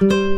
Música